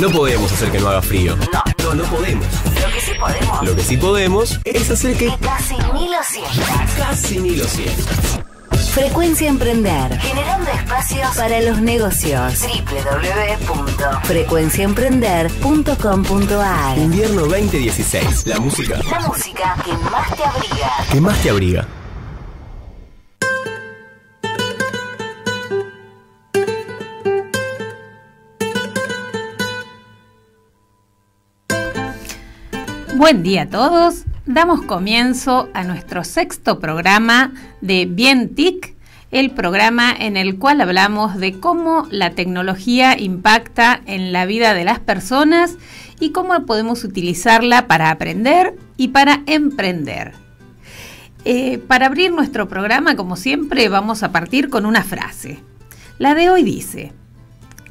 No podemos hacer que no haga frío. No. No, no podemos. Lo que sí podemos Lo que sí podemos es hacer que que casi ni lo sientas. casi ni lo sientas. Frecuencia Emprender. Generando espacios para los negocios. www.frecuenciaemprender.com.ar Invierno 2016. La música La música que más te abriga. que más te abriga. Buen día a todos. Damos comienzo a nuestro sexto programa de Bien TIC, el programa en el cual hablamos de cómo la tecnología impacta en la vida de las personas y cómo podemos utilizarla para aprender y para emprender. Eh, para abrir nuestro programa, como siempre, vamos a partir con una frase. La de hoy dice,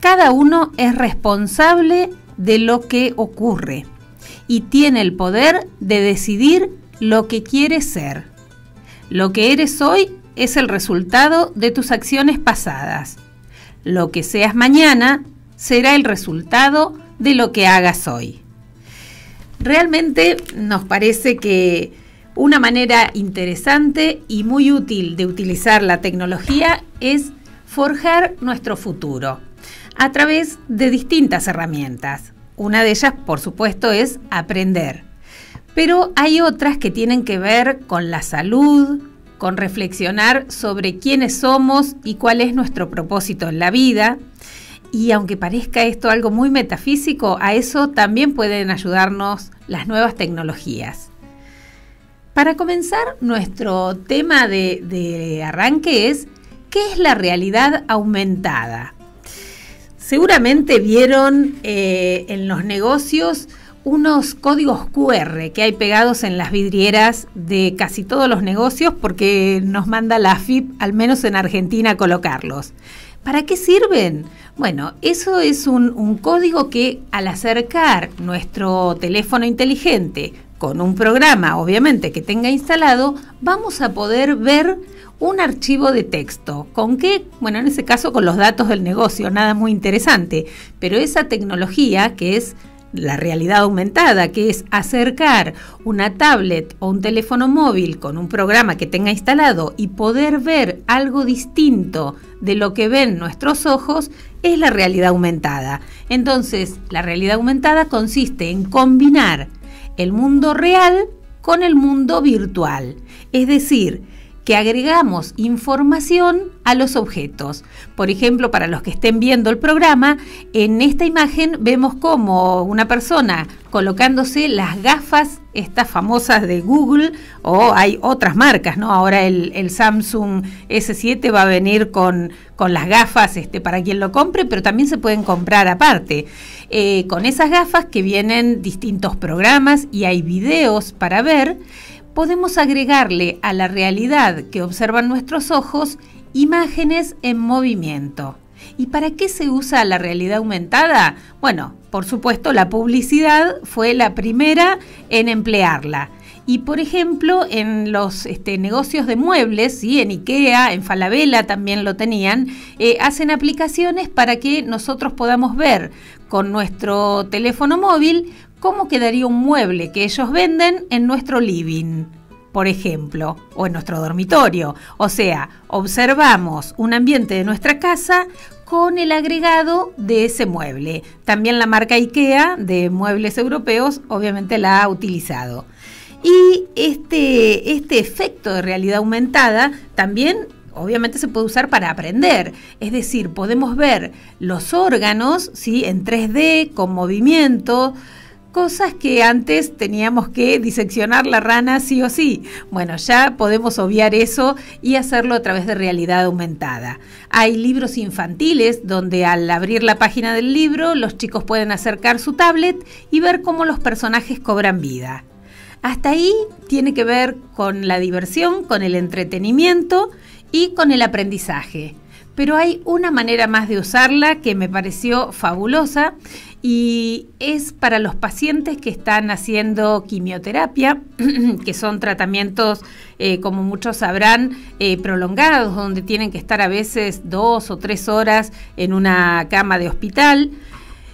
cada uno es responsable de lo que ocurre y tiene el poder de decidir lo que quiere ser. Lo que eres hoy es el resultado de tus acciones pasadas. Lo que seas mañana será el resultado de lo que hagas hoy. Realmente nos parece que una manera interesante y muy útil de utilizar la tecnología es forjar nuestro futuro a través de distintas herramientas. Una de ellas, por supuesto, es aprender. Pero hay otras que tienen que ver con la salud, con reflexionar sobre quiénes somos y cuál es nuestro propósito en la vida. Y aunque parezca esto algo muy metafísico, a eso también pueden ayudarnos las nuevas tecnologías. Para comenzar, nuestro tema de, arranque es ¿qué es la realidad aumentada? Seguramente vieron eh, en los negocios unos códigos QR que hay pegados en las vidrieras de casi todos los negocios porque nos manda la AFIP, al menos en Argentina, colocarlos. ¿Para qué sirven? Bueno, eso es un código que al acercar nuestro teléfono inteligente con un programa, obviamente, que tenga instalado, vamos a poder ver un archivo de texto. ¿Con qué? Bueno, en ese caso con los datos del negocio, nada muy interesante. Pero esa tecnología que es la realidad aumentada, que es acercar una tablet o un teléfono móvil con un programa que tenga instalado y poder ver algo distinto de lo que ven nuestros ojos, es la realidad aumentada. Entonces, la realidad aumentada consiste en combinar el mundo real con el mundo virtual. Es decir, que agregamos información a los objetos. Por ejemplo, para los que estén viendo el programa, en esta imagen vemos como una persona colocándose las gafas, estas famosas de Google, o hay otras marcas, ¿no? Ahora el, Samsung S7 va a venir con, con, las gafas este, para quien lo compre, pero también se pueden comprar aparte. Eh, con esas gafas que vienen distintos programas y hay videos para ver podemos agregarle a la realidad que observan nuestros ojos imágenes en movimiento. ¿Y para qué se usa la realidad aumentada? Bueno, por supuesto, la publicidad fue la primera en emplearla. Y por ejemplo, en los este, negocios de muebles, ¿sí? en IKEA, en Falabella también lo tenían, eh, hacen aplicaciones para que nosotros podamos ver con nuestro teléfono móvil cómo quedaría un mueble que ellos venden en nuestro living, por ejemplo, o en nuestro dormitorio. O sea, observamos un ambiente de nuestra casa con el agregado de ese mueble. También la marca IKEA de muebles europeos obviamente la ha utilizado. Y este, este efecto de realidad aumentada también obviamente se puede usar para aprender. Es decir, podemos ver los órganos ¿sí? en 3D con movimiento, cosas que antes teníamos que diseccionar la rana sí o sí. Bueno, ya podemos obviar eso y hacerlo a través de realidad aumentada. Hay libros infantiles donde al abrir la página del libro los chicos pueden acercar su tablet y ver cómo los personajes cobran vida. Hasta ahí tiene que ver con la diversión, con el entretenimiento y con el aprendizaje. Pero hay una manera más de usarla que me pareció fabulosa y es para los pacientes que están haciendo quimioterapia, que son tratamientos, eh, como muchos sabrán, eh, prolongados, donde tienen que estar a veces dos o tres horas en una cama de hospital.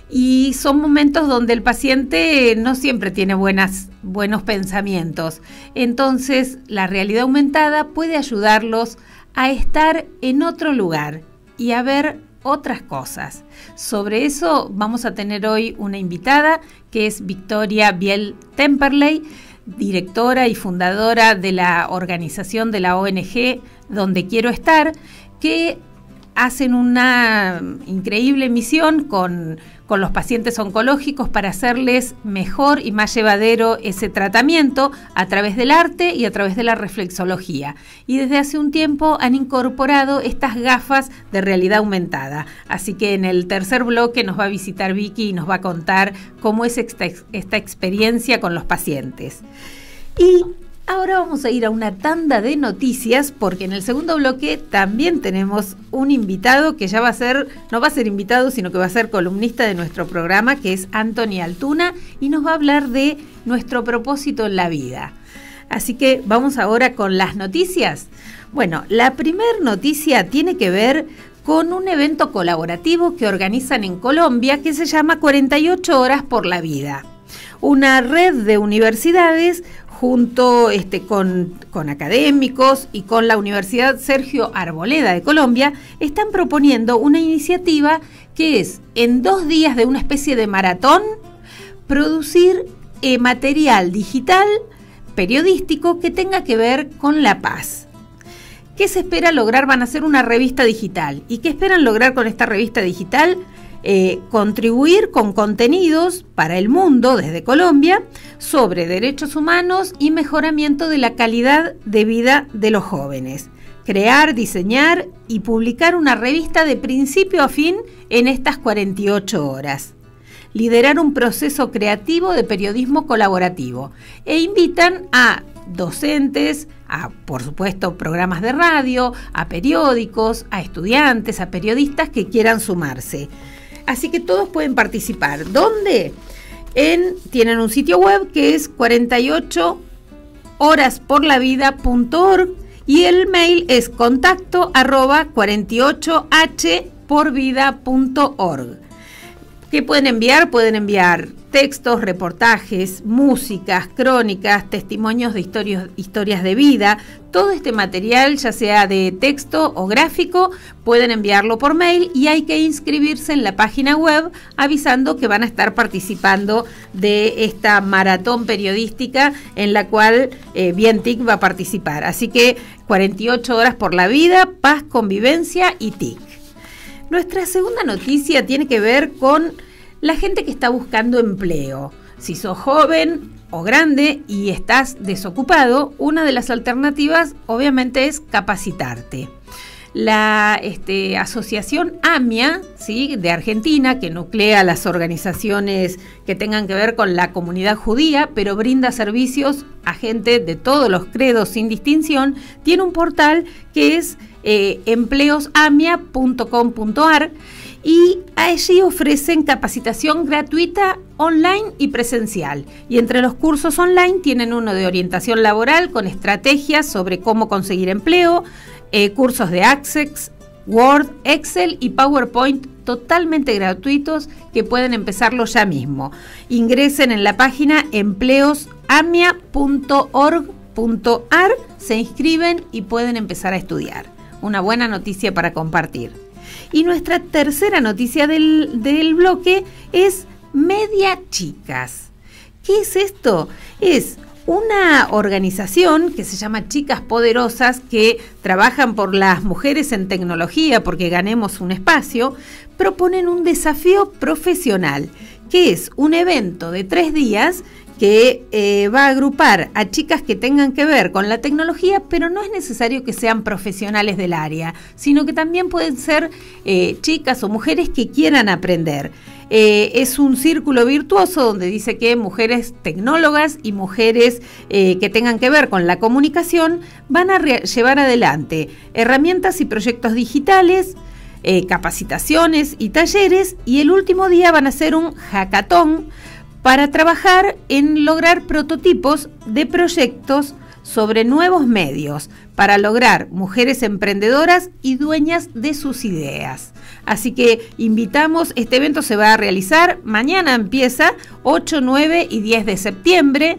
y son momentos donde el paciente no siempre tiene buenos pensamientos. Entonces, la realidad aumentada puede ayudarlos a estar en otro lugar y a ver otras cosas. Sobre eso vamos a tener hoy una invitada que es Victoria Biel Temperley, directora y fundadora de la organización de la ONG Donde Quiero Estar, que hacen una increíble misión con, los pacientes oncológicos para hacerles mejor y más llevadero ese tratamiento a través del arte y a través de la reflexología. Y desde hace un tiempo han incorporado estas gafas de realidad aumentada. Así que en el tercer bloque nos va a visitar Vicky y nos va a contar cómo es esta, esta experiencia con los pacientes. Y Ahora vamos a ir a una tanda de noticias porque en el segundo bloque también tenemos un invitado que ya va a ser, no va a ser invitado, sino que va a ser columnista de nuestro programa, que es Anthony Altuna, y nos va a hablar de nuestro propósito en la vida. Así que vamos ahora con las noticias. Bueno, la primera noticia tiene que ver con un evento colaborativo que organizan en Colombia que se llama 48 horas por la vida. Una red de universidades junto este, con, académicos y con la Universidad Sergio Arboleda de Colombia, están proponiendo una iniciativa que es, en dos días de una especie de maratón, producir eh, material digital periodístico que tenga que ver con la paz. ¿Qué se espera lograr? Van a ser una revista digital. ¿Y qué esperan lograr con esta revista digital? Eh, contribuir con contenidos para el mundo desde Colombia sobre derechos humanos y mejoramiento de la calidad de vida de los jóvenes. Crear, diseñar y publicar una revista de principio a fin en estas 48 horas. Liderar un proceso creativo de periodismo colaborativo e invitan a docentes, a por supuesto programas de radio, a periódicos, a estudiantes, a periodistas que quieran sumarse. Así que todos pueden participar. ¿Dónde? En, tienen un sitio web que es 48 horasporlavida.org y el mail es contacto arroba 48h ¿Qué pueden enviar? Pueden enviar textos, reportajes, músicas, crónicas, testimonios de historias de vida. Todo este material, ya sea de texto o gráfico, pueden enviarlo por mail y hay que inscribirse en la página web avisando que van a estar participando de esta maratón periodística en la cual eh, Bien TIC va a participar. Así que 48 horas por la vida, paz, convivencia y TIC. Nuestra segunda noticia tiene que ver con la gente que está buscando empleo. Si sos joven o grande y estás desocupado, una de las alternativas obviamente es capacitarte. La este, asociación AMIA ¿sí? de Argentina, que nuclea las organizaciones que tengan que ver con la comunidad judía, pero brinda servicios a gente de todos los credos sin distinción, tiene un portal que es eh, empleosamia.com.ar y allí ofrecen capacitación gratuita online y presencial. Y entre los cursos online tienen uno de orientación laboral con estrategias sobre cómo conseguir empleo, eh, cursos de Access, Word, Excel y PowerPoint totalmente gratuitos que pueden empezarlo ya mismo. Ingresen en la página empleosamia.org.ar, se inscriben y pueden empezar a estudiar una buena noticia para compartir. Y nuestra tercera noticia del, del bloque es Media Chicas. ¿Qué es esto? Es una organización que se llama Chicas Poderosas que trabajan por las mujeres en tecnología porque ganemos un espacio, proponen un desafío profesional, que es un evento de tres días que eh, va a agrupar a chicas que tengan que ver con la tecnología, pero no es necesario que sean profesionales del área, sino que también pueden ser eh, chicas o mujeres que quieran aprender. Eh, es un círculo virtuoso donde dice que mujeres tecnólogas y mujeres que tengan que ver con la comunicación van a llevar adelante herramientas y proyectos digitales, capacitaciones y talleres y el último día van a ser un hackathon para trabajar en lograr prototipos de proyectos sobre nuevos medios para lograr mujeres emprendedoras y dueñas de sus ideas. Así que invitamos, este evento se va a realizar, mañana empieza 8, 9 y 10 de septiembre.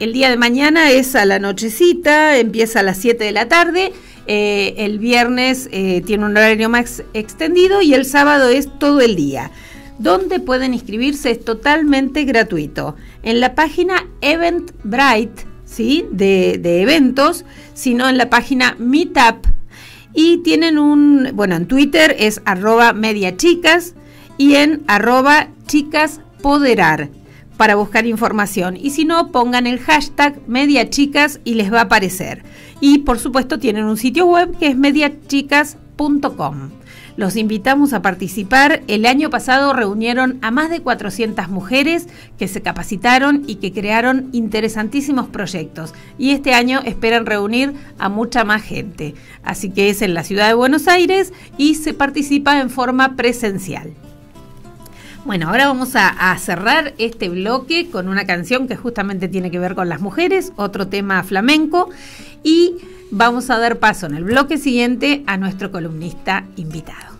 El día de mañana es a la nochecita, empieza a las 7 de la tarde. Eh, el viernes eh, tiene un horario más extendido y el sábado es todo el día. Donde pueden inscribirse es totalmente gratuito. En la página Eventbrite, ¿sí? De, de eventos, sino en la página Meetup. Y tienen un, bueno, en Twitter es arroba mediachicas y en arroba chicaspoderar para buscar información. Y si no, pongan el hashtag mediachicas y les va a aparecer. Y por supuesto tienen un sitio web que es mediachicas.com. Los invitamos a participar. El año pasado reunieron a más de 400 mujeres que se capacitaron y que crearon interesantísimos proyectos. Y este año esperan reunir a mucha más gente. Así que es en la ciudad de Buenos Aires y se participa en forma presencial. Bueno, ahora vamos a, cerrar este bloque con una canción que justamente tiene que ver con las mujeres, otro tema flamenco, y vamos a dar paso en el bloque siguiente a nuestro columnista invitado.